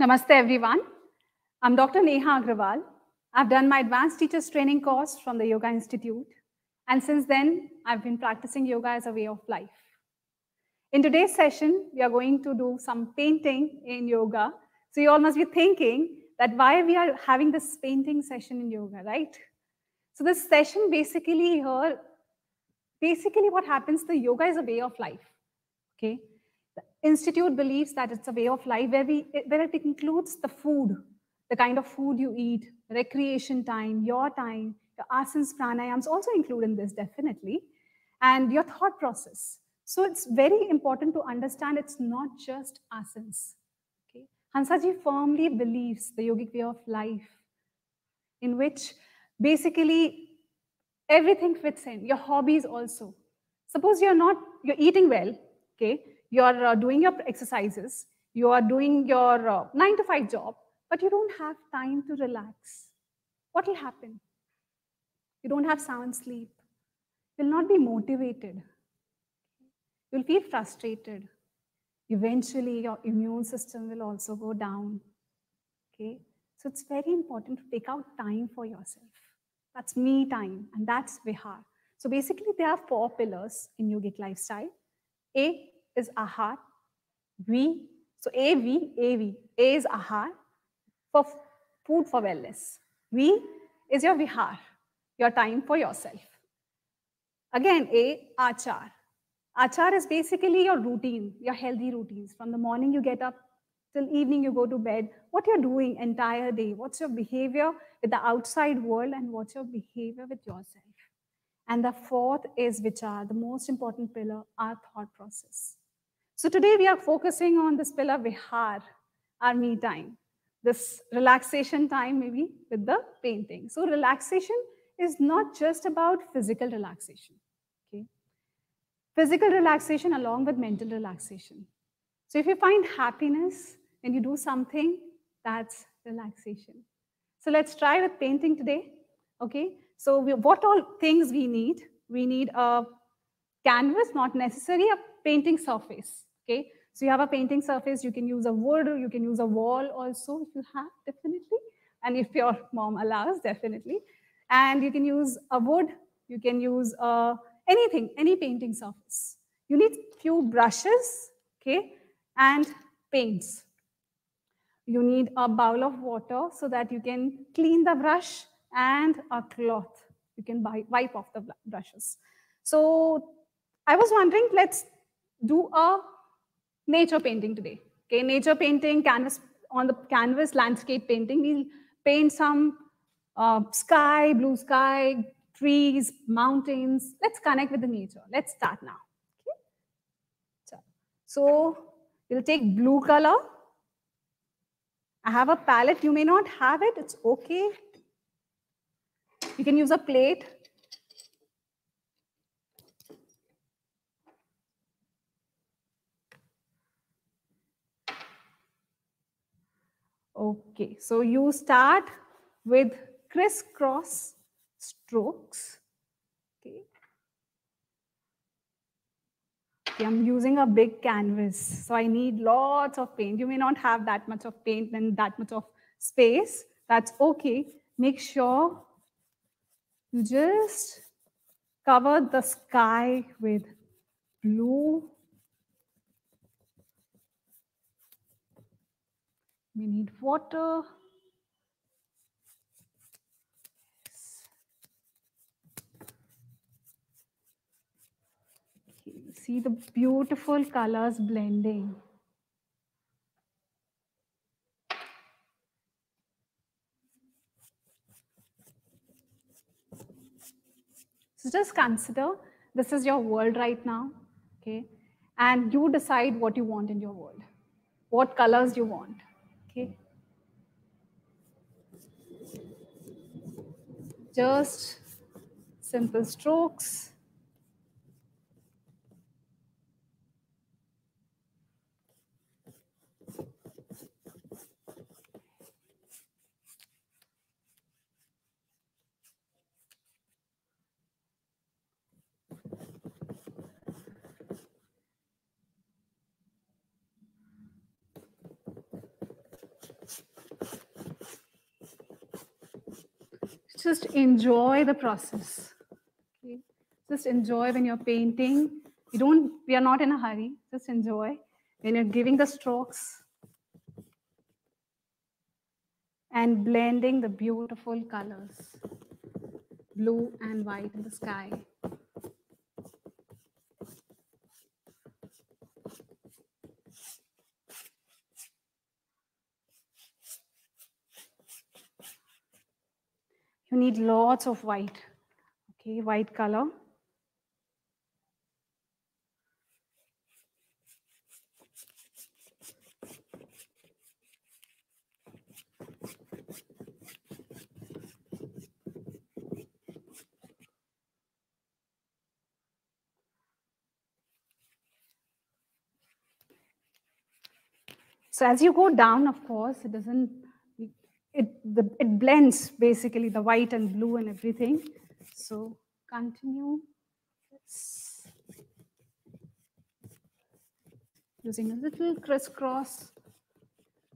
Namaste, everyone. I'm Dr. Neha Agrawal. I've done my advanced teachers training course from the Yoga Institute. And since then, I've been practicing yoga as a way of life. In today's session, we are going to do some painting in yoga. So you all must be thinking that why we are having this painting session in yoga, right? So this session basically here, basically what happens, the yoga is a way of life, okay? Institute believes that it's a way of life where, we, where it includes the food, the kind of food you eat, recreation time, your time, the asanas, pranayams also include in this definitely, and your thought process. So it's very important to understand it's not just asanas. Okay? Hansaji firmly believes the yogic way of life in which basically everything fits in, your hobbies also. Suppose you're not, you're eating well, okay? You're uh, doing your exercises, you are doing your uh, nine to five job, but you don't have time to relax. What will happen? You don't have sound sleep. You'll not be motivated. You'll feel frustrated. Eventually, your immune system will also go down. Okay? So it's very important to take out time for yourself. That's me time, and that's Vihar. So basically, there are four pillars in yogic lifestyle. A is Ahar. V, so A, V, A, V. A is Ahar for food for wellness. V is your Vihar, your time for yourself. Again, A, Achar. Achar is basically your routine, your healthy routines. From the morning you get up till evening you go to bed, what you're doing entire day, what's your behavior with the outside world and what's your behavior with yourself. And the fourth is Vichar, the most important pillar, our thought process. So today we are focusing on this pillar Vihar, our me time, this relaxation time maybe with the painting. So relaxation is not just about physical relaxation. Okay? Physical relaxation along with mental relaxation. So if you find happiness when you do something, that's relaxation. So let's try with painting today. Okay. So we, what all things we need? We need a canvas, not necessary, a painting surface. Okay. So you have a painting surface, you can use a wood, you can use a wall also if you have, definitely. And if your mom allows, definitely. And you can use a wood, you can use uh, anything, any painting surface. You need few brushes, okay, and paints. You need a bowl of water so that you can clean the brush and a cloth. You can wipe off the brushes. So I was wondering, let's do a nature painting today. Okay, nature painting, canvas on the canvas, landscape painting. We'll paint some uh, sky, blue sky, trees, mountains. Let's connect with the nature. Let's start now. Okay? So, so we'll take blue color. I have a palette. You may not have it. It's okay. You can use a plate. Okay, so you start with crisscross strokes. Okay. okay. I'm using a big canvas, so I need lots of paint. You may not have that much of paint and that much of space. That's okay. Make sure you just cover the sky with blue. We need water. See the beautiful colors blending. So just consider this is your world right now, okay? And you decide what you want in your world, what colors you want, okay? Just simple strokes. Just enjoy the process. Okay? Just enjoy when you're painting. You don't, we are not in a hurry. Just enjoy when you're giving the strokes and blending the beautiful colors, blue and white in the sky. You need lots of white, okay, white color. So as you go down, of course, it doesn't, it, the, it blends basically the white and blue and everything. So continue. Using a little crisscross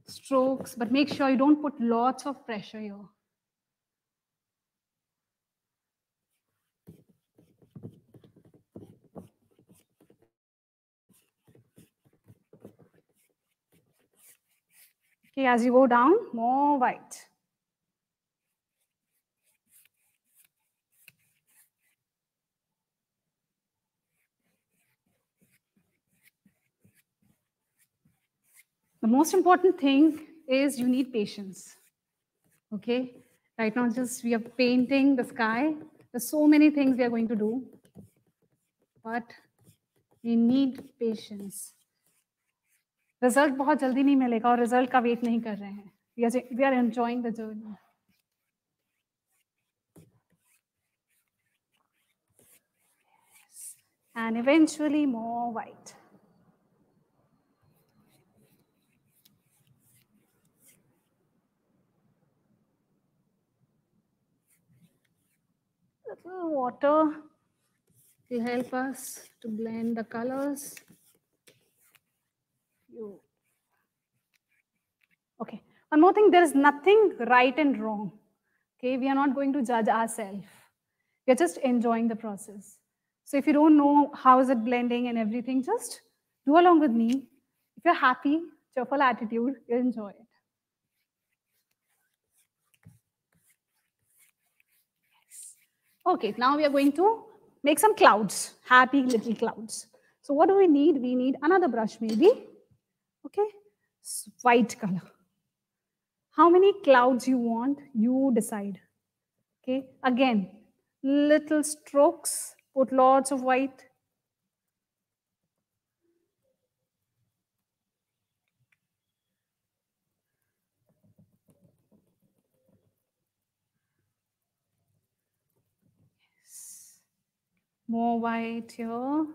strokes, but make sure you don't put lots of pressure here. Okay, as you go down, more white. The most important thing is you need patience. Okay, right now just we are painting the sky. There's so many things we are going to do, but we need patience. Result बहुत जल्दी नहीं मिलेगा और result का wait नहीं कर रहे हैं। We are enjoying the journey and eventually more wait Little water will help us to blend the. You. Okay, one more thing, there is nothing right and wrong. Okay, we are not going to judge ourselves. We are just enjoying the process. So if you don't know how is it blending and everything, just do along with me. If you're happy, cheerful attitude, you'll enjoy it. Okay, now we are going to make some clouds, happy little clouds. So what do we need? We need another brush maybe. Okay, white color. How many clouds you want, you decide. Okay, again, little strokes, put lots of white. Yes. More white here.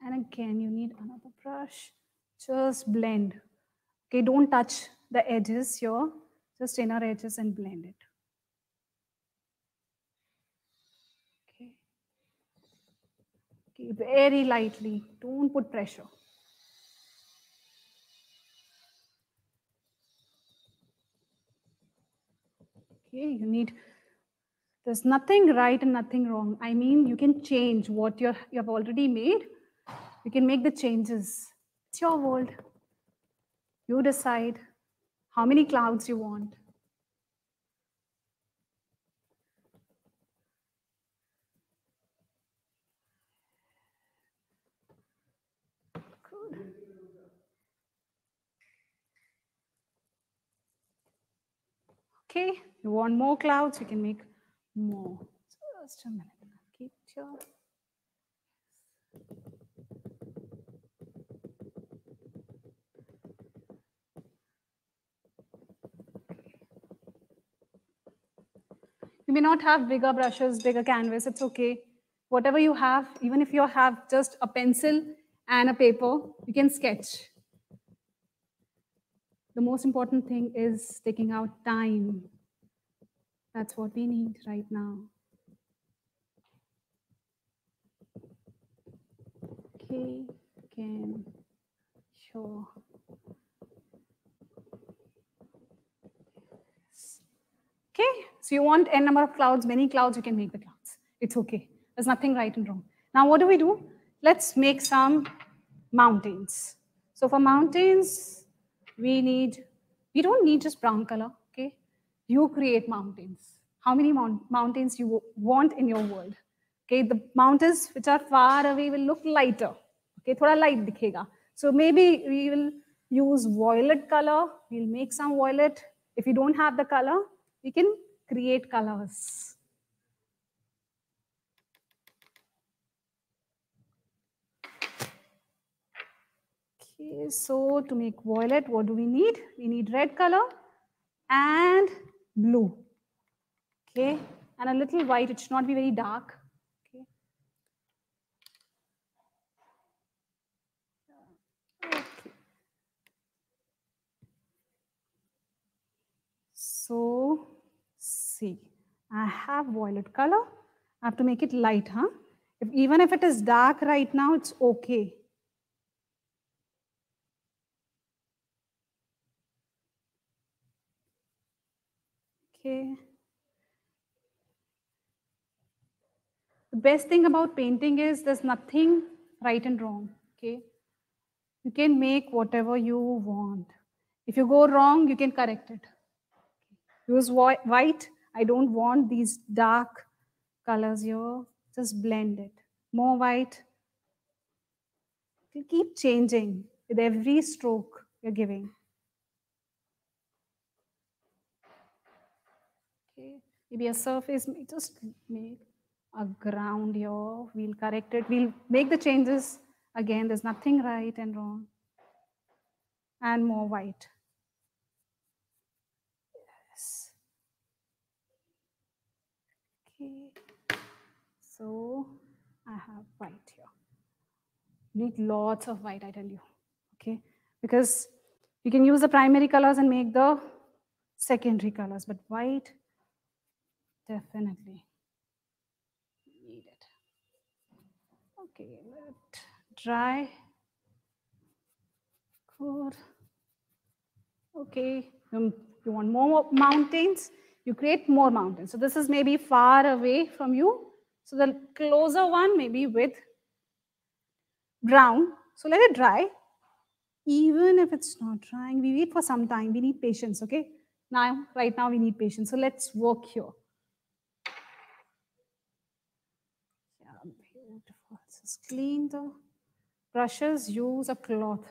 And again, you need another brush just blend. Okay, don't touch the edges here, just inner edges and blend it. Okay. Okay, very lightly, don't put pressure. Okay, you need, there's nothing right and nothing wrong. I mean, you can change what you you have already made. You can make the changes it's your world. You decide how many clouds you want. Okay, you want more clouds, you can make more. Just a minute. Keep your You may not have bigger brushes, bigger canvas, it's okay. Whatever you have, even if you have just a pencil and a paper, you can sketch. The most important thing is taking out time. That's what we need right now. Okay, can, sure. Okay, so you want n number of clouds, many clouds, you can make the clouds. It's okay. There's nothing right and wrong. Now, what do we do? Let's make some mountains. So for mountains, we need, we don't need just brown color, okay? You create mountains. How many mount mountains you want in your world? Okay, the mountains which are far away will look lighter. Okay, thoda light dikhega. So maybe we will use violet color. We'll make some violet. If you don't have the color, we can create colors. Okay, so to make violet, what do we need? We need red color and blue. Okay, and a little white. It should not be very dark. Okay. okay. So, see, I have violet color. I have to make it light, huh? If, even if it is dark right now, it's okay. Okay. The best thing about painting is there's nothing right and wrong. Okay. You can make whatever you want. If you go wrong, you can correct it. Use white. I don't want these dark colors here. Just blend it. More white. You keep changing with every stroke you're giving. maybe a surface, just make a ground here. We'll correct it. We'll make the changes again. There's nothing right and wrong. And more white. Yes. Okay. So I have white here. Need lots of white, I tell you. Okay. Because you can use the primary colors and make the secondary colors, but white Definitely need it. Okay, let it dry. Good. Okay, um, you want more mountains, you create more mountains. So this is maybe far away from you. So the closer one maybe with brown. So let it dry. Even if it's not drying, we wait for some time. We need patience, okay? Now, right now we need patience. So let's work here. Beautiful. Just clean the brushes, use a cloth.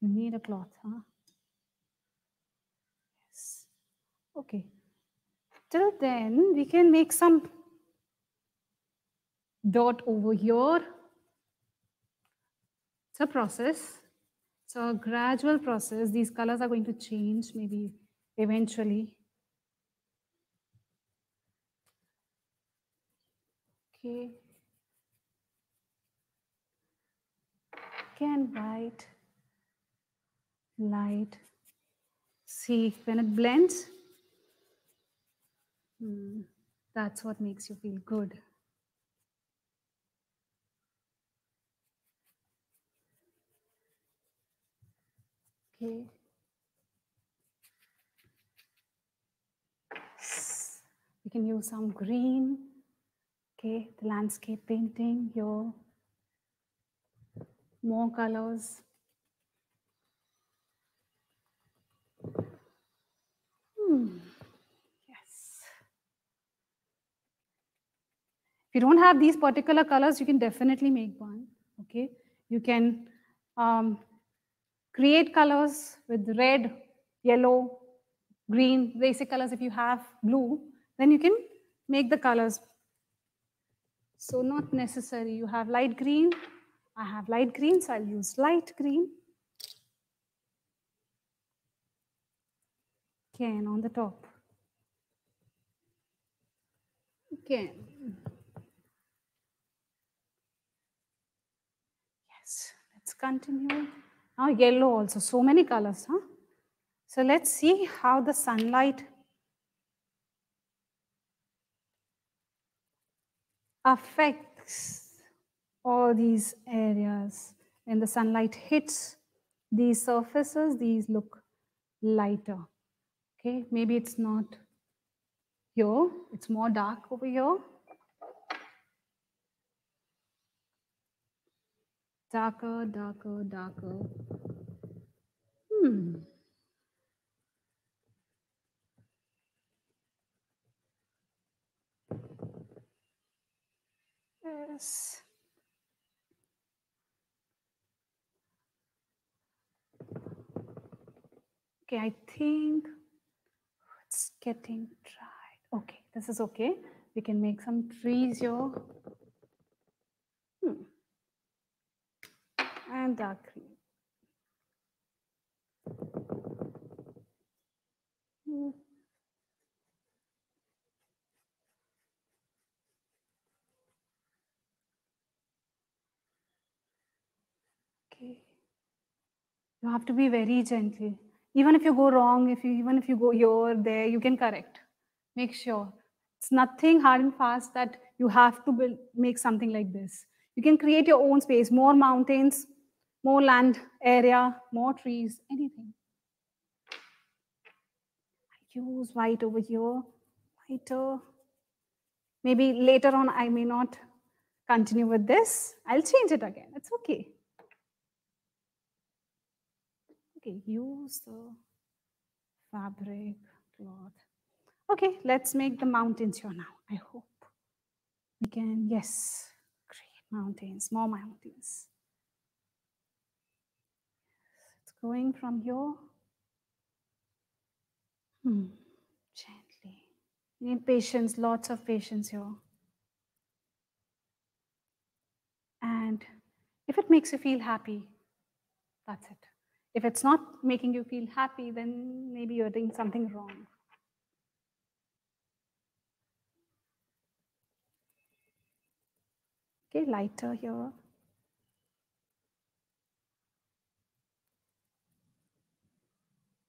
You need a cloth, huh? Yes. Okay. Till then, we can make some dot over here. It's a process. It's a gradual process. These colors are going to change maybe eventually. Okay. Can white, light. See, when it blends, hmm, that's what makes you feel good. Okay. We can use some green. Okay, the landscape painting, your more colors. Hmm. Yes. If you don't have these particular colors, you can definitely make one. Okay. You can um, create colors with red, yellow, green, basic colors. If you have blue, then you can make the colors. So not necessary. You have light green, I have light green, so I'll use light green. Again on the top. Again. Yes, let's continue. Now yellow also, so many colors, huh? So let's see how the sunlight affects all these areas. When the sunlight hits these surfaces, these look lighter. Okay, maybe it's not Here, it's more dark over here. Darker, darker, darker. Hmm. Yes. Okay, I think it's getting dry. Okay, this is okay. We can make some trees here. Hmm. And dark green. Okay. You have to be very gentle. Even if you go wrong, if you even if you go here, there, you can correct. Make sure. It's nothing hard and fast that you have to build, make something like this. You can create your own space, more mountains, more land area, more trees, anything. I use white over here, whiter. Maybe later on I may not continue with this. I'll change it again. It's okay. Okay, use the fabric, cloth. Okay, let's make the mountains here now. I hope we can, yes, create mountains, more mountains. It's going from here. Hmm, gently. You need patience, lots of patience here. And if it makes you feel happy, that's it. If it's not making you feel happy, then maybe you're doing something wrong. Okay, lighter here.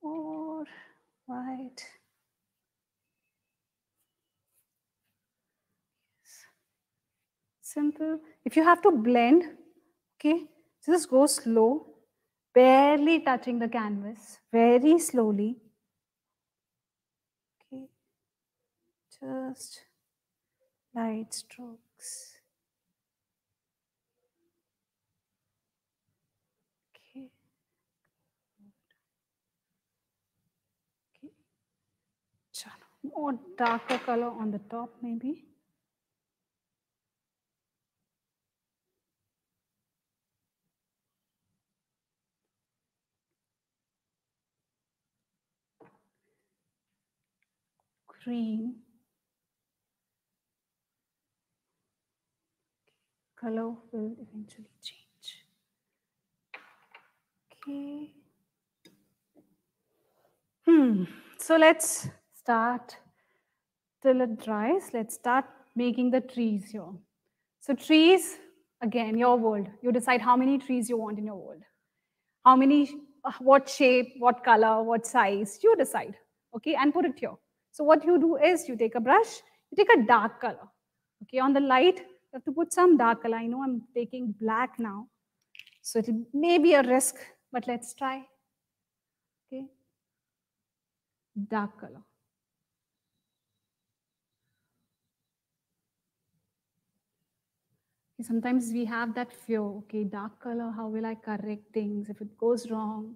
Or white. Simple. If you have to blend, okay, just go slow barely touching the canvas, very slowly. Okay, just light strokes. Okay. Okay. More darker color on the top, maybe. green. Color will eventually change. Okay. Hmm. So let's start till it dries. Let's start making the trees here. So trees, again, your world. You decide how many trees you want in your world. How many, uh, what shape, what color, what size, you decide. Okay, and put it here. So what you do is you take a brush, you take a dark color. Okay, on the light, you have to put some dark color. I know I'm taking black now. So it may be a risk, but let's try. Okay, dark color. Sometimes we have that fear okay dark color how will i correct things if it goes wrong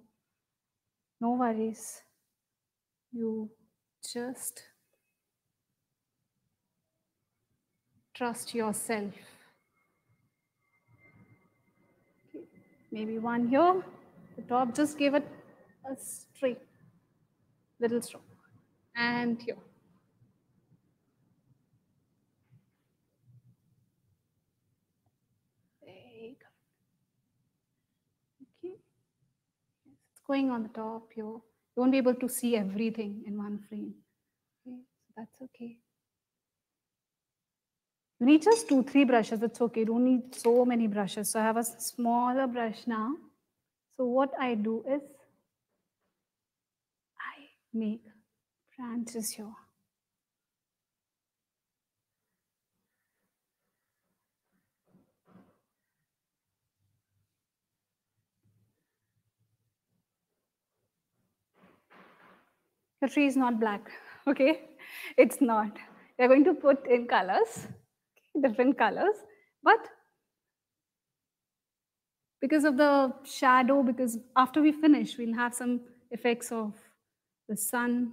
no worries you just trust yourself. Maybe one here, the top, just give it a straight little stroke. And here. Okay. It's going on the top you won't be able to see everything in one frame. Okay, so that's okay. You need just two, three brushes. It's okay. You don't need so many brushes. So I have a smaller brush now. So what I do is I make branches here. Your tree is not black, okay? it's not. We're going to put in colors, different colors, but because of the shadow, because after we finish, we'll have some effects of the sun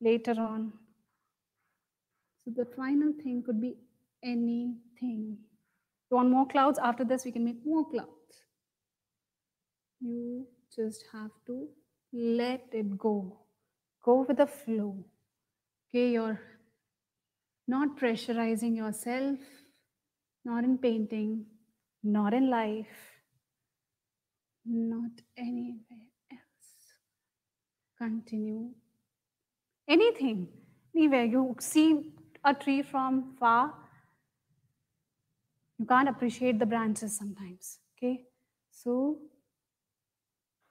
later on. So the final thing could be anything. You want more clouds? After this, we can make more clouds. You just have to let it go. Go with the flow. Okay, you're not pressurizing yourself, not in painting, not in life, not anywhere else. Continue. Anything, anywhere. You see a tree from far, you can't appreciate the branches sometimes. Okay, so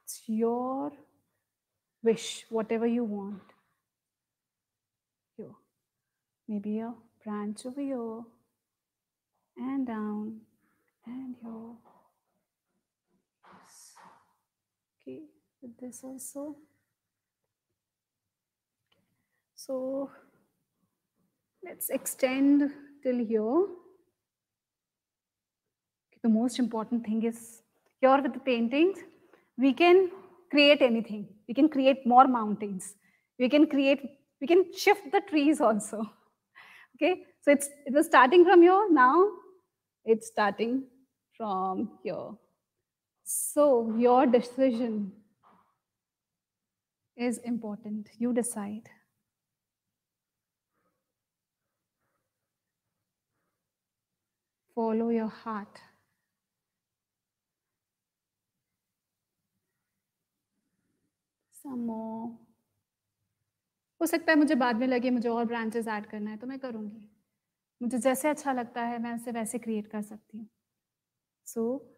it's your wish, whatever you want. Here, maybe a branch over here and down and here. Yes. Okay, with this also. So let's extend till here. The most important thing is here with the paintings, we can create anything. We can create more mountains. We can create, we can shift the trees also. Okay, so it's it was starting from here. Now it's starting from here. So your decision is important. You decide. Follow your heart. हो सकता है मुझे बाद में लगे मुझे और branches add करना है तो मैं करूँगी। मुझे जैसे अच्छा लगता है, मैं उसे वैसे क्रिएट कर सकती हूँ। So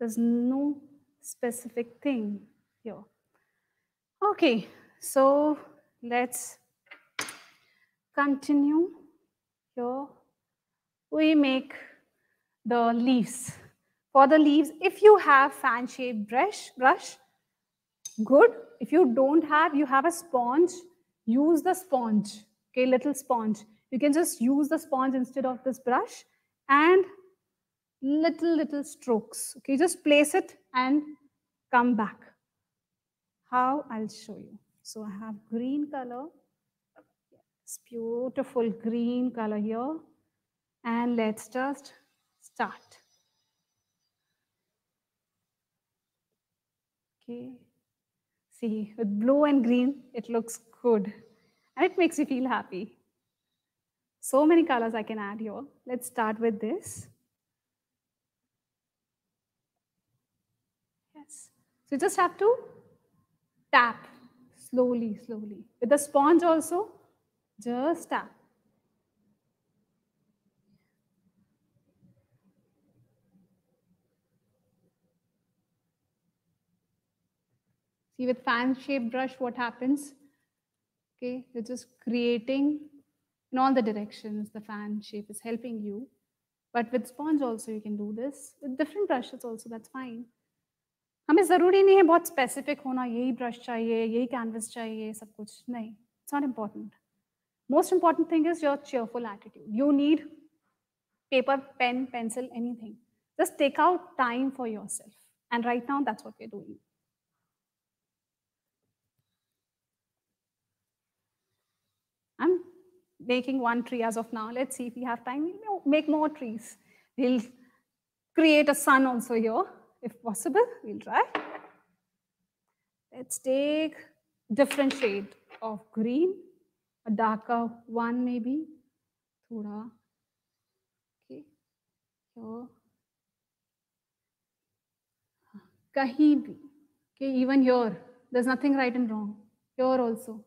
this no specific thing okay so let's continue your we make the leaves for the leaves if you have fan shape brush brush good. If you don't have, you have a sponge, use the sponge, okay, little sponge. You can just use the sponge instead of this brush and little, little strokes. Okay, just place it and come back. How? I'll show you. So I have green color. It's beautiful green color here. And let's just start. Okay. See, with blue and green, it looks good. And it makes you feel happy. So many colors I can add here. Let's start with this. Yes. So you just have to tap slowly, slowly. With the sponge also, just tap. See with fan shaped brush, what happens? Okay, you're just creating in all the directions. The fan shape is helping you. But with sponge also, you can do this. With different brushes also, that's fine. हमें ज़रूरी नहीं है बहुत specific होना यही brush चाहिए यही canvas चाहिए सब कुछ नहीं it's not important most important thing is your cheerful attitude. You need paper, pen, pencil, anything. Just take out time for yourself. And right now, that's what we're doing. Making one tree as of now. Let's see if we have time. We'll make more trees. We'll create a sun also here. If possible, we'll try. Let's take different shade of green, a darker one maybe. Thoda. Okay. Here. Kahi bhi. Okay, even here, there's nothing right and wrong. Here also.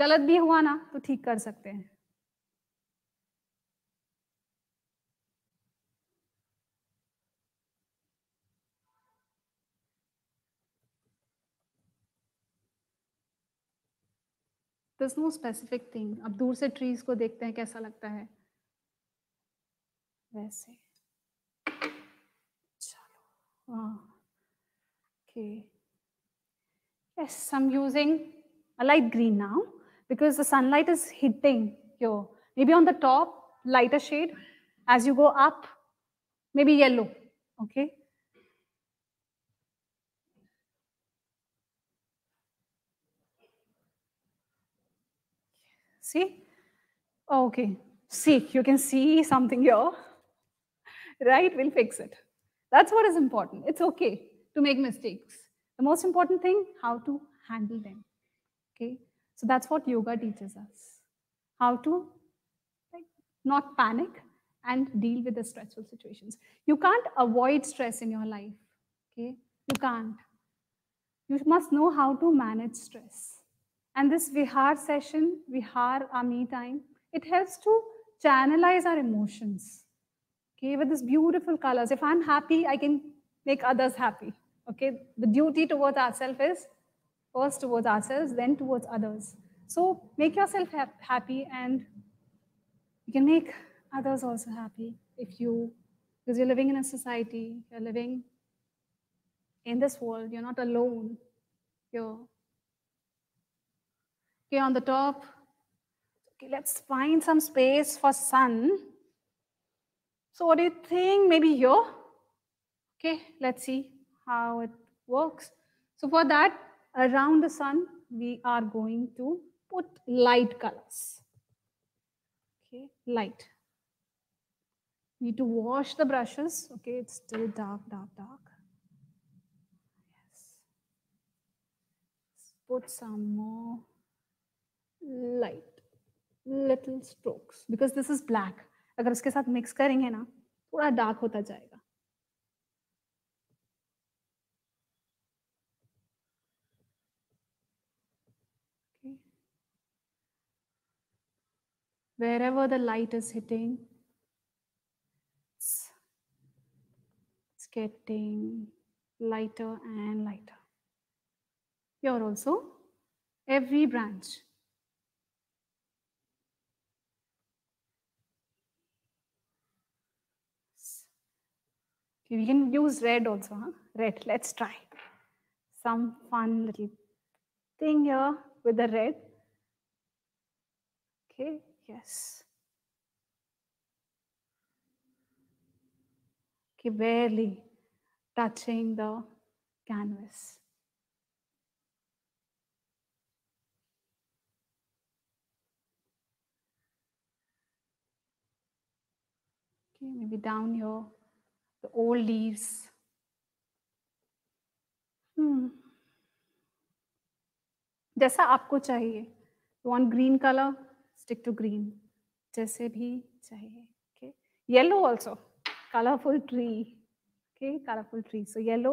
गलत भी हुआ ना तो ठीक कर सकते हैं। No specific thing अब दूर से ट्रीज को देखते हैं कैसा लगता है? वैसे। चलो। Okay yes I am using a light green now because the sunlight is hitting here. Maybe on the top, lighter shade. As you go up, maybe yellow. Okay. See? Okay. See, you can see something here. Right? We'll fix it. That's what is important. It's okay to make mistakes. The most important thing, how to handle them. Okay? So that's what yoga teaches us. How to like, not panic and deal with the stressful situations. You can't avoid stress in your life. Okay? You can't. You must know how to manage stress. And this Vihar session, Vihar, our me time, it helps to channelize our emotions. Okay, with these beautiful colors. If I'm happy, I can make others happy. Okay, the duty towards ourselves is first towards ourselves, then towards others. So make yourself ha happy and you can make others also happy if you, because you're living in a society, you're living in this world, you're not alone. You're okay on the top. Okay, let's find some space for sun. So what do you think? Maybe here? Okay, let's see how it works. So for that, around the sun, we are going to put light colors. Okay, light. Need to wash the brushes. Okay, it's still dark, dark, dark. Yes. Put some more light, little strokes because this is black. अगर उसके साथ mix करेंगे ना थोड़ा dark होता जाएगा Wherever the light is hitting, it's, getting lighter and lighter. Here also, every branch. We can use red also, huh? Red, let's try. Some fun little thing here with the red. Okay, Yes. Okay, barely touching the canvas. Okay, maybe down here, the old leaves. Hmm. जैसा आपको चाहिए want green color stick to green जैसे भी चाहिए okay yellow also colourful tree okay colourful tree so yellow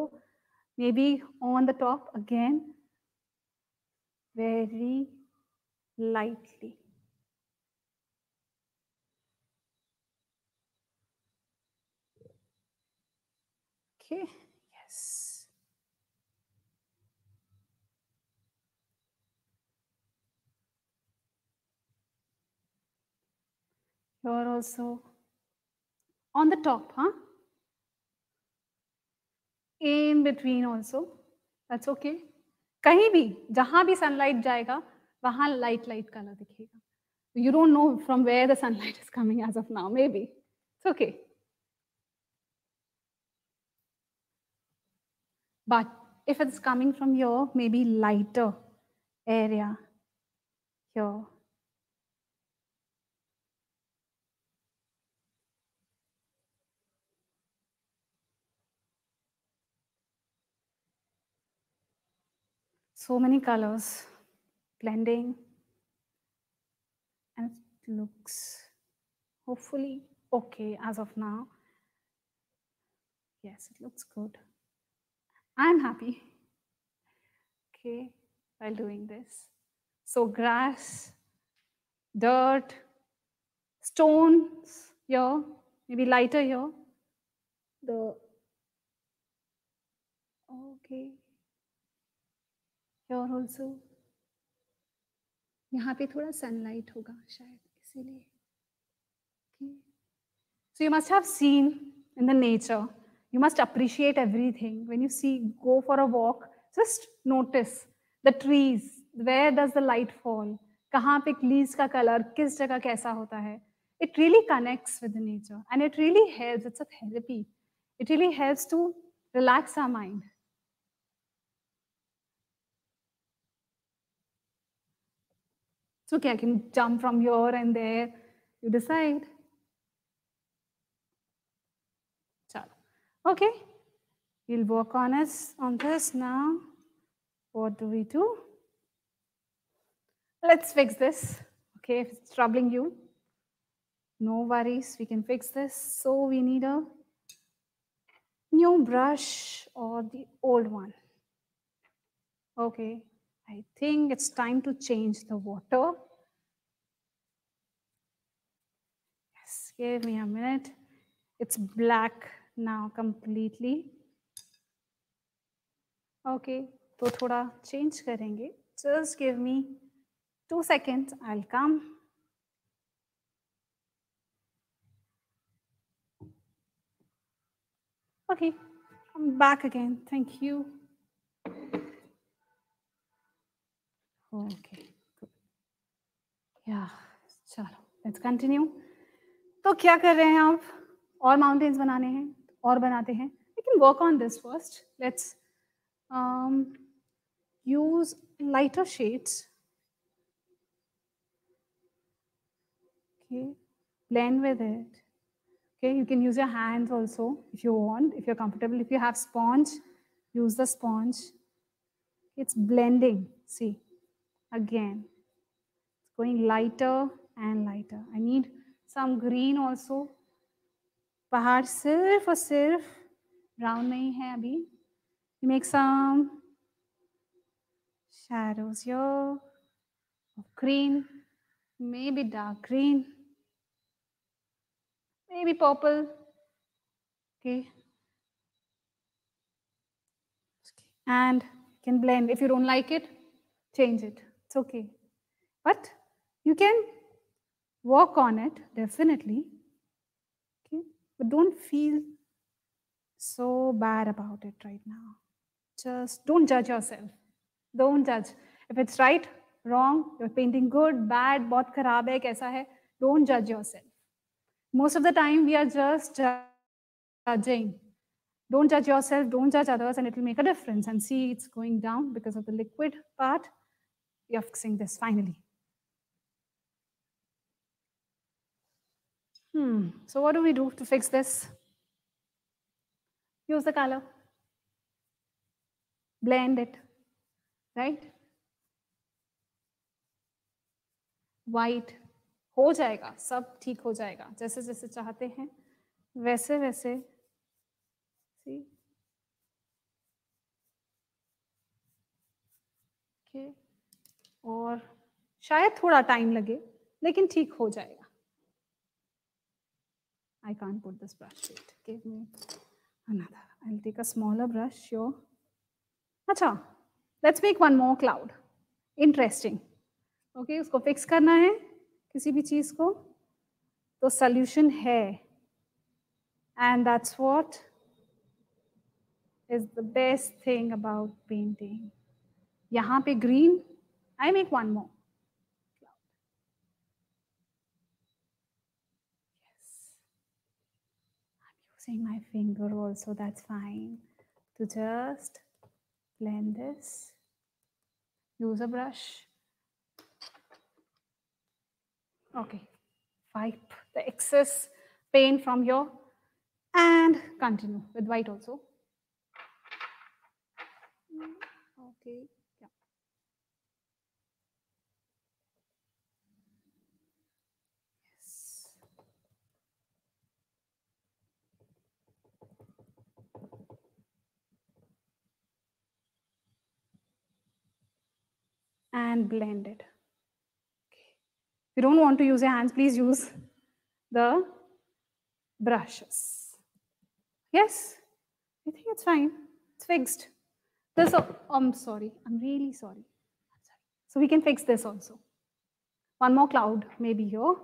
maybe on the top again very lightly okay okay? You're also on the top, huh? In between also. That's okay. कहीं भी जहां भी sunlight जाएगा वहां light light colour दिखेगा you don't know from where the sunlight is coming as of now maybe it's okay but if it's coming from here maybe lighter area here So many colors blending and it looks hopefully okay as of now. Yes it looks good. I'm happy. Okay while doing this. So grass dirt stones here maybe lighter here. The okay your also यहाँ पे थोड़ा sunlight होगा शायद, इसीलिए। So you must have seen in the nature you must appreciate everything when you see go for a walk just notice the trees where does the light fall कहाँ पे lease का colour किस जगह कैसा होता है। It really connects with nature and it really help it's a therapy it really helps to relax our mind it's okay i can jump from here and there. You decide. Okay. We'll work on us on this now. What do we do? Let's fix this. Okay if it's troubling you no worries, we can fix this. So we need a new brush or the old one. Okay, I think it's time to change the water. Yes, give me a minute. It's black now completely. Okay, तो थोड़ा change करेंगे. Just give me two seconds. I'll come. Okay, I'm back again. Thank you. Okay या चलो let's continue तो क्या कर रहे हैं आप? और माउंटेन्स बनाने हैं, और बनाते हैं. You can work on this first let's use lighter shades blend with it okay you can use your hands also if you want if you're comfortable if you have sponge use the sponge it's blending see again. It's going lighter and lighter. I need some green also. पहाड़ सिर्फ और सिर्फ brown नहीं है अभी You make some shadows here of green, maybe dark green maybe purple. Okay. And can blend. If you don't like it, change it. It's okay. But you can work on it, definitely. Okay. But don't feel so bad about it right now. Just don't judge yourself. Don't judge. If it's right, wrong, you're painting good, bad, बहुत खराब है, कैसा है, don't judge yourself most of the time we are just judging. Don't judge yourself, don't judge others, and it will make a difference. And see, it's going down because of the liquid part. You're fixing this finally. Hmm. So what do we do to fix this? Use the color. Blend it, right? White, हो जाएगा सब ठीक हो जाएगा जैसे जैसे चाहते हैं वैसे वैसे सी ओके और शायद थोड़ा टाइम लगे लेकिन ठीक हो जाएगा I can't put this brush yet. Give me another. I'll take a smaller brush, sure. अच्छा, let's make one more cloud. Interesting. Okay, उसको fix करना है किसी भी चीज़ को तो सोल्यूशन है and that's what is the best thing about painting यहाँ पे I make one more. Yes. I'm using my finger also, that's fine. To just blend this. Use a brush. Okay. Wipe the excess paint from your and continue with white also. Okay. And blend it If you don't want to use your hands, please use the brushes. Yes, I think it's fine. It's fixed. This, oh, I'm sorry. I'm really sorry. So we can fix this also. One more cloud, maybe here.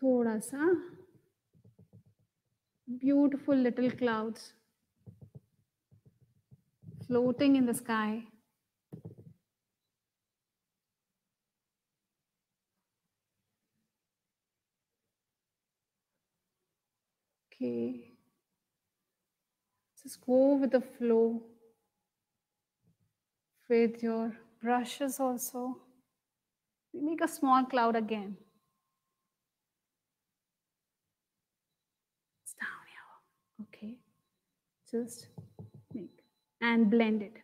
Thoda sa. Beautiful little clouds floating in the sky. Okay. Just go with the flow with your brushes also. We make a small cloud again. It's down here. Okay. Just make and blend it.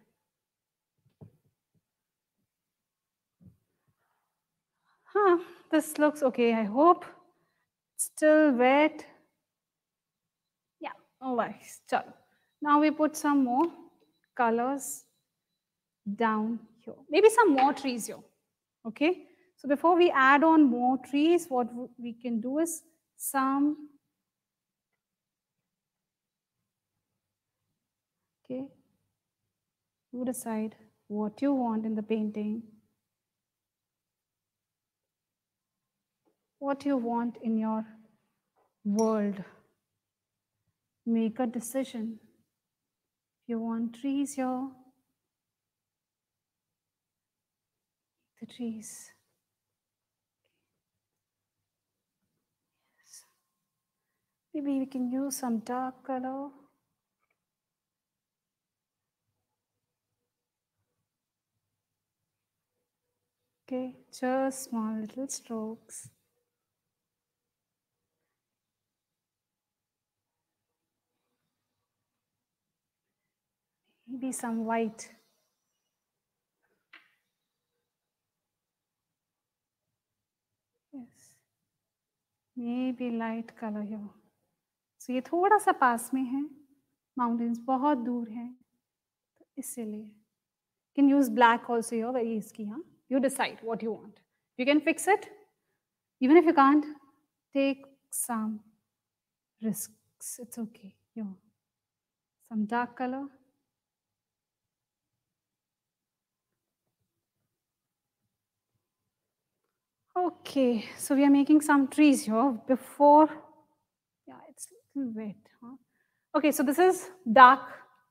Huh, this looks okay, I hope. Still wet. Yeah, all right, chalo. Now we put some more colors down here. Maybe some more trees here, okay? So before we add on more trees, what we can do is some, okay? You decide what you want in the painting. what you want in your world. Make a decision. If you want trees here, the trees. Yes. Maybe we can use some dark color. Okay, just small little strokes. maybe some white. Yes, maybe light color here. So ये थोड़ा सा पास में है। Mountains बहुत दूर है। तो इसीलिए। Can use black also your very इसकी हाँ। You decide what you want you can fix it even if you can't take some risk it's okay You know, some dark Okay, so we are making some trees here before, yeah, it's a little wet. Huh? Okay, so this is dark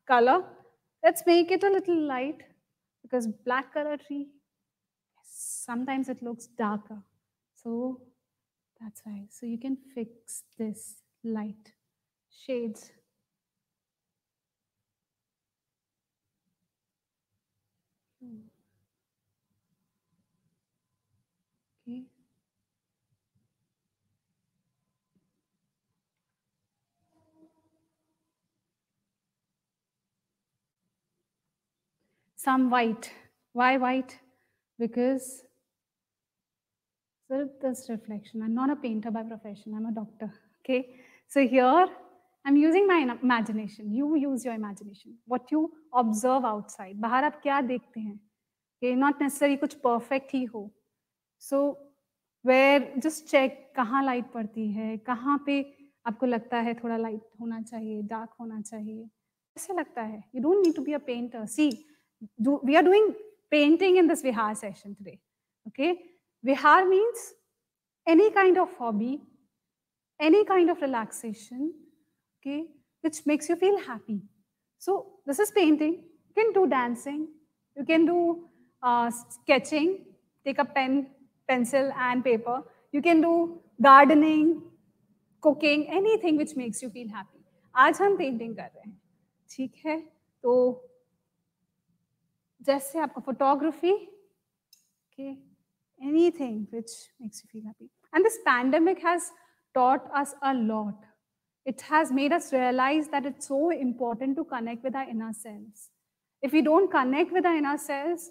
color. Let's make it a little light because black color tree, sometimes it looks darker. So that's why. So you can fix this light shades. Some white. Why white? Because so this reflection. I'm not a painter by profession. I'm a doctor. Okay. So here I'm using my imagination. You use your imagination. What you observe outside. बाहर आप क्या देखते हैं? Okay, not necessarily कुछ perfect ही हो. So where just check कहाँ light पड़ती है कहाँ पे आपको लगता है थोड़ा लाइट होना चाहिए डार्क होना चाहिए ऐसे लगता है you don't need to be a painter C we are doing painting in this Vihar session today okay Vihar means any kind of hobby, any kind of relaxation, okay, which makes you feel happy. So this is painting. You can do dancing. You can do uh, sketching. Take a pen, pencil and paper. You can do gardening, cooking, anything which makes you feel happy. आज हम painting कर रहे हैं ठीक है तो जैसे आपका photography okay anything which makes you feel happy and this pandemic has taught us a lot it has made us realize that it's so important to connect with our inner selves if we don't connect with our inner selves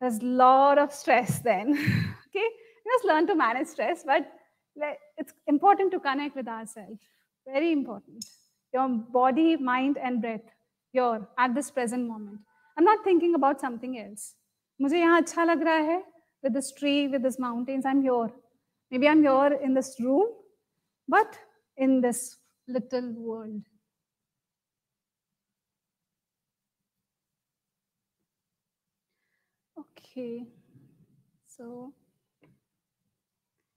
there's a lot of stress then. okay, we just learn to manage stress, but it's important to connect with ourselves. Very important. Your body, mind, and breath here at this present moment. I'm not thinking about something else. मुझे यहाँ अच्छा लग रहा है with this tree, with this mountains. I'm here. Maybe I'm here in this room, but in this little world. Okay, so,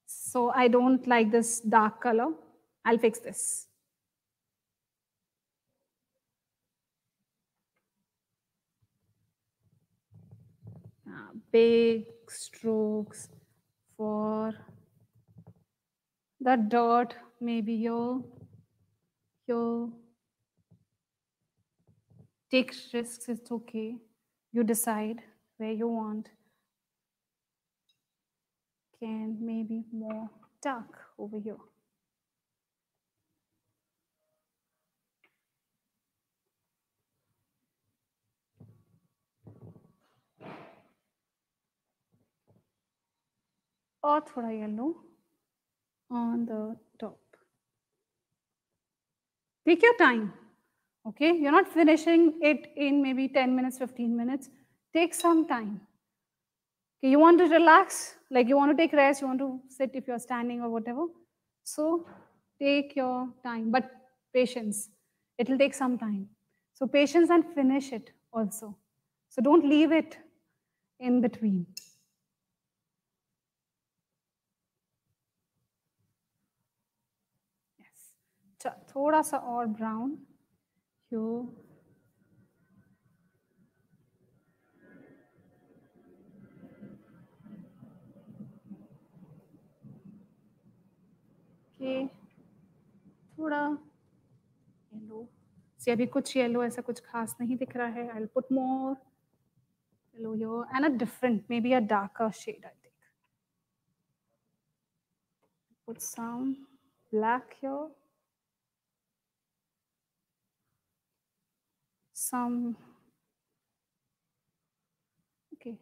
so I don't like this dark color. I'll fix this. Big strokes for the dot maybe here You take risks, it's okay. You decide where you want. Can maybe more dark over here. or thoda yellow on the top. Take your time. Okay, you're not finishing it in maybe 10 minutes, 15 minutes. Take some time. Okay, you want to relax, like you want to take rest, you want to sit if you're standing or whatever. So take your time, but patience. It'll take some time. So patience and finish it also. So don't leave it in between. थोड़ा सा और brown hue okay. थोड़ा yellow से अभी कुछ yellow ऐसा कुछ खास नहीं दिख रहा है। I put more yellow yo and a different maybe a darker shade I think put some black here. Some okay.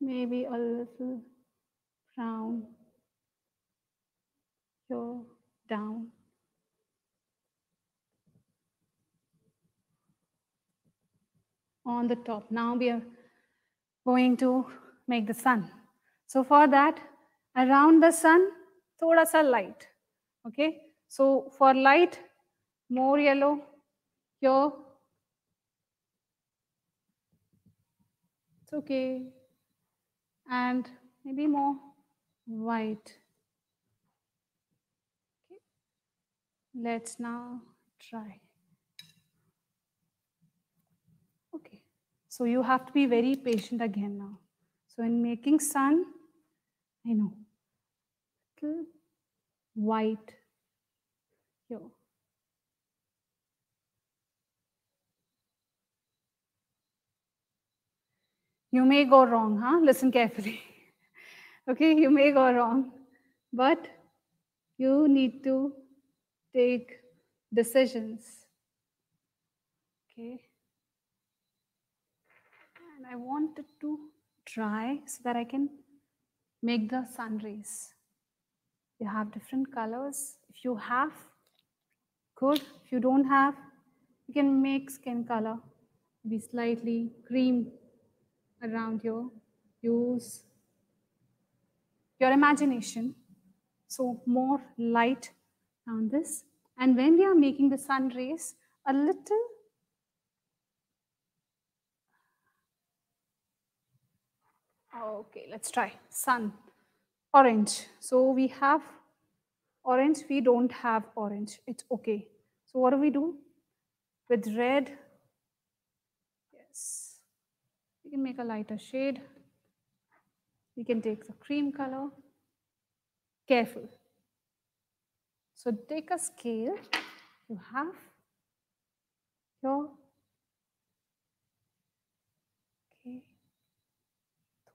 Maybe a little brown. Here down. On the top. Now we are going to make the sun. So for that around the sun thoda sa light. Okay, so for light, more yellow here. It's okay. And maybe more white. Okay. Let's now try. Okay, so you have to be very patient again now. So in making sun, I know white here. You may go wrong, huh? Listen carefully. okay, you may go wrong, but you need to take decisions. Okay. And I wanted to try so that I can make the sun rays. You have different colors. If you have, good. If you don't have, you can make skin color be slightly cream around your use your imagination. So more light on this. And when we are making the sun rays, a little Okay, let's try sun orange. So we have orange, we don't have orange. It's okay. So what do we do? With red, yes, we can make a lighter shade. We can take the cream color. Careful. So take a scale. You have your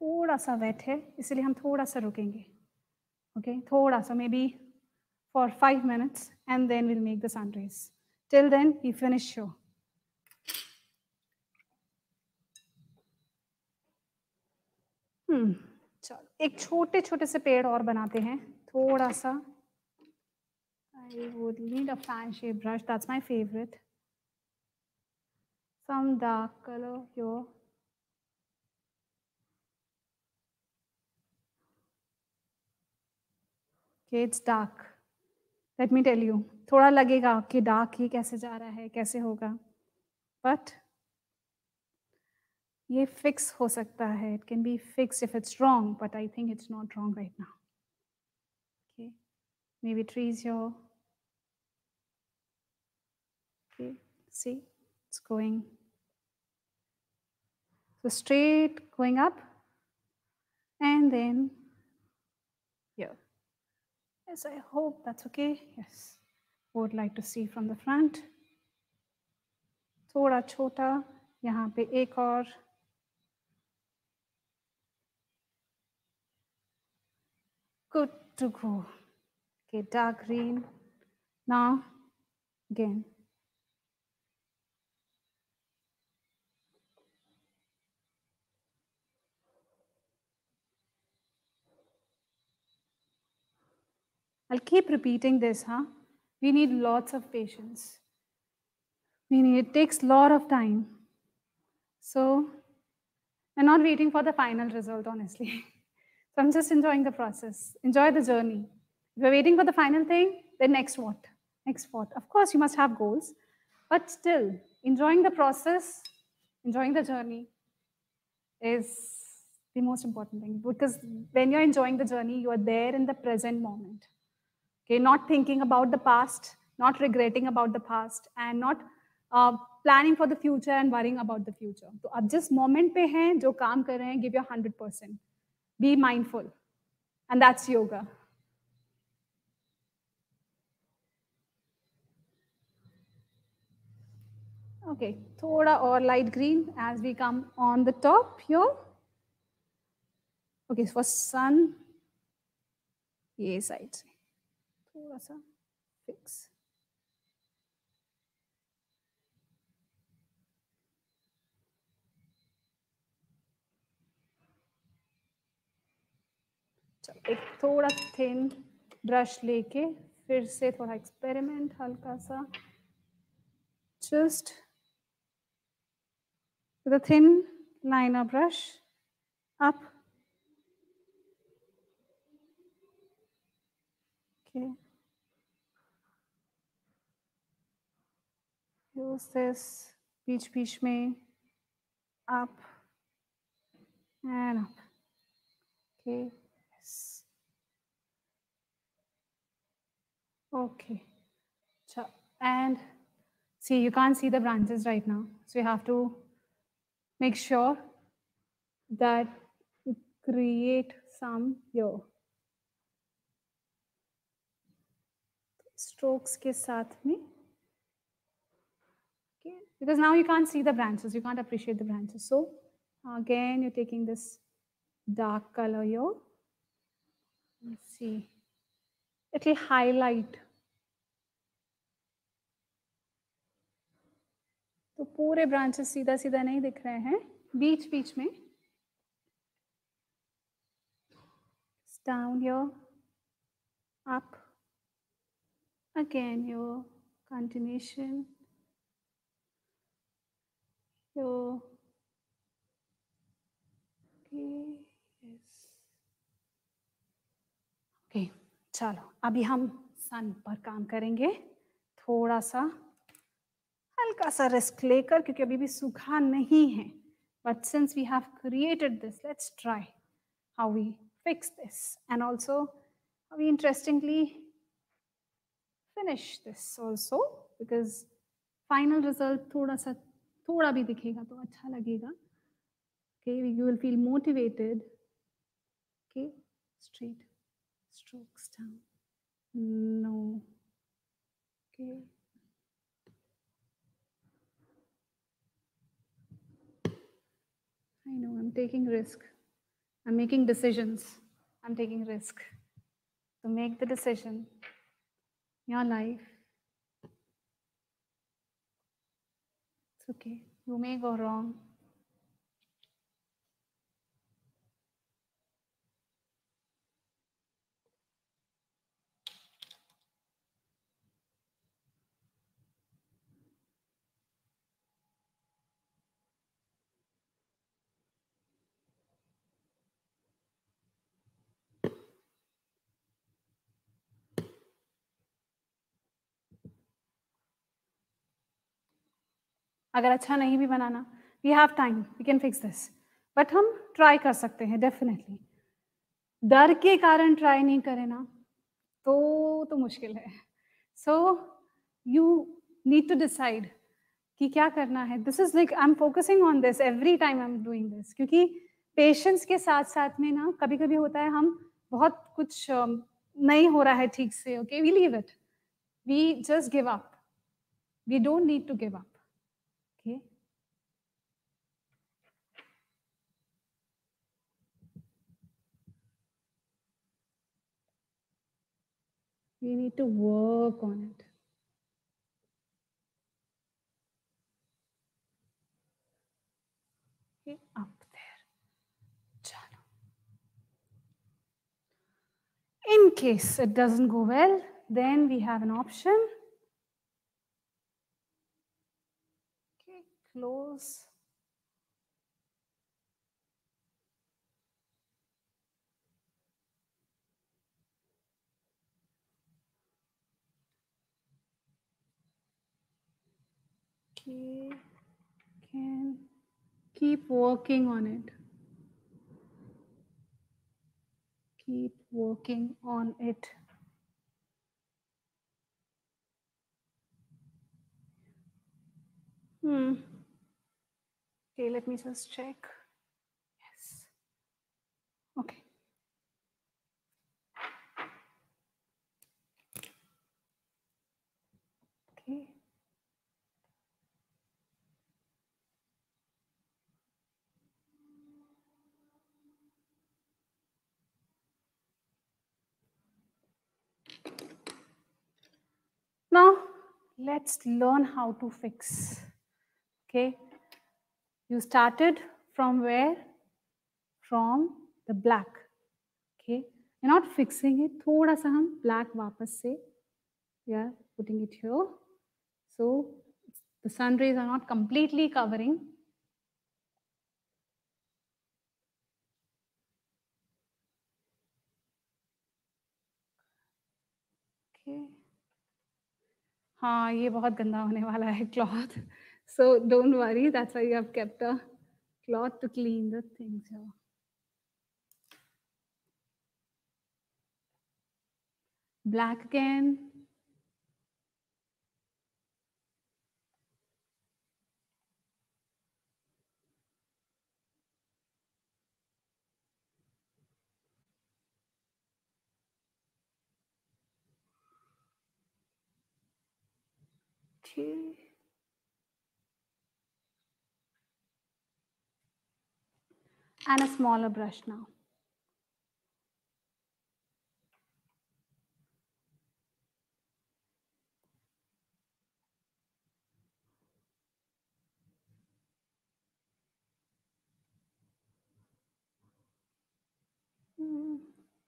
थोड़ा सा wait है इसलिए हम थोड़ा सा रुकेंगे okay thoda so maybe for 5 minutes and then we'll make the sun rays till then we finish show हम्म चलो एक छोटे छोटे से पेड़ और बनाते हैं थोड़ा सा I would need a fan shape brush that's my favourite some dark colour here. कि it's dark let me tell you थोड़ा लगेगा कि डार्क ही कैसे जा रहा है, कैसे होगा। बट ये फिक्स हो सकता है। It can be fix if it's wrong but I think it's not wrong right now okay maybe trees your okay, see up. And then here. Yes, I hope that's okay. Yes. Would like to see from the front. थोड़ा छोटा यहाँ पे एक और good to go okay dark green now again I'll keep repeating this, huh? We need lots of patience. We need, it takes a lot of time. So I'm not waiting for the final result, honestly. so I'm just enjoying the process. Enjoy the journey. If you're waiting for the final thing, then next what? Next what? Of course, you must have goals, but still, enjoying the process, enjoying the journey is the most important thing because when you're enjoying the journey, you are there in the present moment. Okay, not thinking about the past, not regretting about the past, and not uh, planning for the future and worrying about the future. तो अब जिस moment पे हैं जो काम कर रहे हैं give your 100%. Be mindful. And that's yoga. Okay, thoda or light green as we come on the top here. Okay, for sun, ये साइड से थोड़ा सा फिक्स एक थोड़ा थिन ब्रश लेके फिर से थोड़ा एक्सपेरिमेंट हल्का सा just with a thin liner brush, up. Okay. use this beach beach me up and up. Okay. Yes. Okay. And see you can't see the branches right now. So you have to make sure that you create some yo strokes ke saath mein Okay, because now you can't see the branches, you can't appreciate the branches. So again, you're taking this dark color here. Let's see. It will highlight. तो पूरे branches सीधा सीधा नहीं दिख रहे हैं बीच बीच में down here up again your continuation Your okay, yes. Okay, चलो, अभी हम सन पर काम करेंगे। थोड़ा सा हल्का सा रिस्क लेकर, क्योंकि अभी भी सूखा नहीं है। But since we have created this let's try how we this and also how we interestingly finish this also because final result थोड़ा सा थोड़ा भी दिखेगा तो अच्छा लगेगा okay you will feel motivated okay straight strokes down no okay I know I'm taking risk. I'm making decisions. I'm taking risk. To make the decision, your life. It's okay. You may go wrong. अगर अच्छा नहीं भी बनाना we have time we can fix this but हम try कर सकते हैं definitely डर के कारण ट्राई नहीं करें ना तो तो मुश्किल है। So you need to decide कि क्या करना है। This is like I am focusing on this every time I am doing this क्योंकि पेशेंस के साथ साथ में ना कभी कभी होता है हम बहुत कुछ नहीं हो रहा है ठीक से okay we leave it we just give up we don't need to give up we need to work on it okay up there. In case it doesn't go well, then we have an option. Okay, close. Okay, can keep working on it. keep working on it. Hmm. Okay, let me just check. Yes. Okay. Okay. Now, let's learn how to fix. Okay. You started from where? From the black. Okay. You're not fixing it. थोड़ा सा हम black वापस से. We are putting it here. So the sun rays are not completely covering. हाँ ये बहुत गंदा होने वाला है cloth so don't worry that's why you have kept a cloth to clean the things black again. Okay. And a smaller brush now.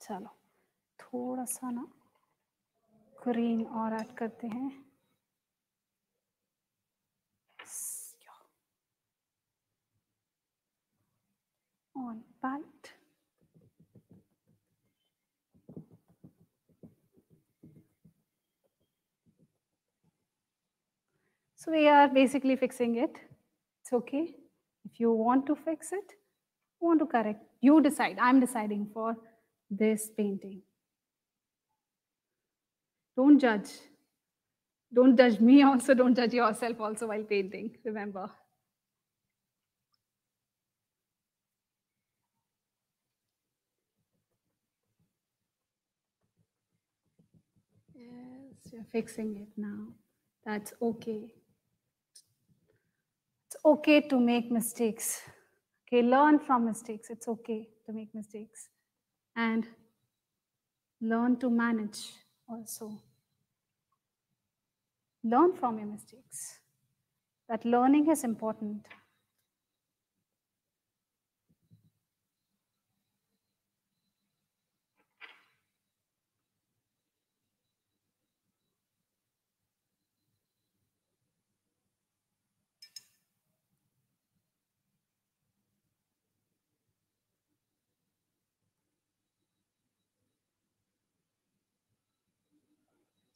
चलो थोड़ा सा ना ग्रीन और ऐड करते हैं on bite. So we are basically fixing it. It's okay. If you want to fix it, want to correct, you decide. I'm deciding for this painting. Don't judge. Don't judge me also. Don't judge yourself also while painting. Remember. Yes, you're fixing it now. That's okay. It's okay to make mistakes. Okay, learn from mistakes. It's okay to make mistakes. And learn to manage also. Learn from your mistakes. That learning is important.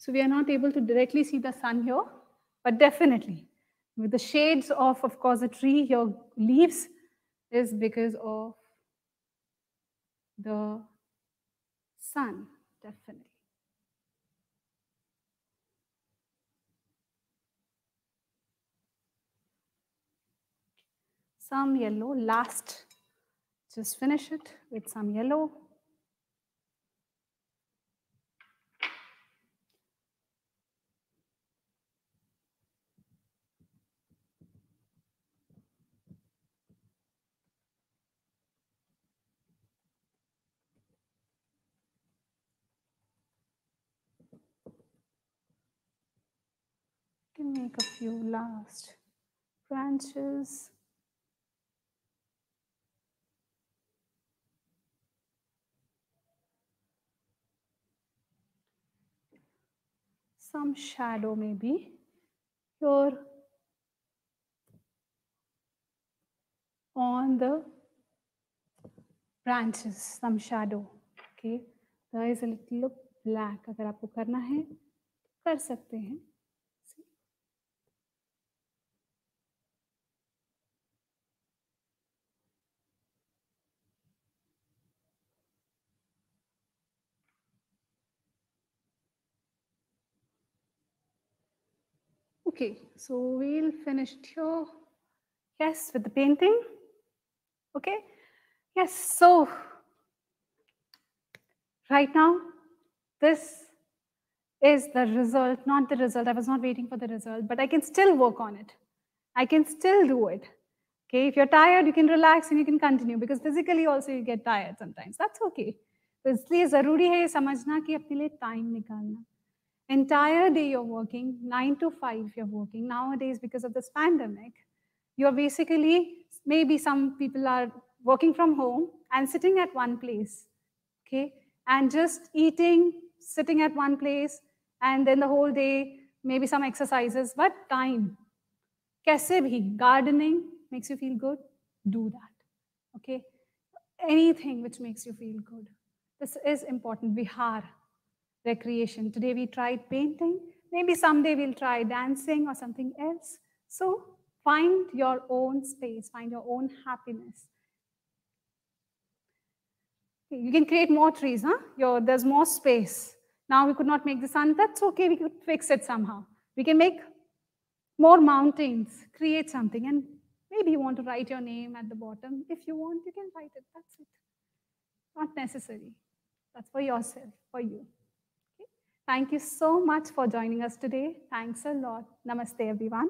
So we are not able to directly see the sun here, but definitely with the shades of, of course, the tree your leaves is because of the sun, definitely. Some yellow, last, just finish it with some yellow. A few last branches. Some shadow maybe here on the branches, some shadow. Okay, there is a little black. अगर आपको करना है कर सकते हैं Okay, so we'll finish here. Yes, with the painting. Okay, yes, so right now, this is the result, not the result. I was not waiting for the result, but I can still work on it. I can still do it. Okay, if you're tired, you can relax and you can continue because physically also you get tired sometimes. That's okay. तो इसलिए ज़रूरी है ये समझना कि अपने लिए time निकालना entire day you're working, nine to five you're working. Nowadays, because of this pandemic, you're basically, maybe some people are working from home and sitting at one place, okay? And just eating, sitting at one place, and then the whole day, maybe some exercises, but time. Kaise bhi, gardening makes you feel good, do that, okay? Anything which makes you feel good. This is important, vihar recreation. Today we tried painting. Maybe someday we'll try dancing or something else. So find your own space, find your own happiness. You can create more trees, huh? Your, there's more space. Now we could not make the sun. That's okay. We could fix it somehow. We can make more mountains, create something. And maybe you want to write your name at the bottom. If you want, you can write it. That's it. Not necessary. That's for yourself, for you. Thank you so much for joining us today. Thanks a lot. Namaste, everyone.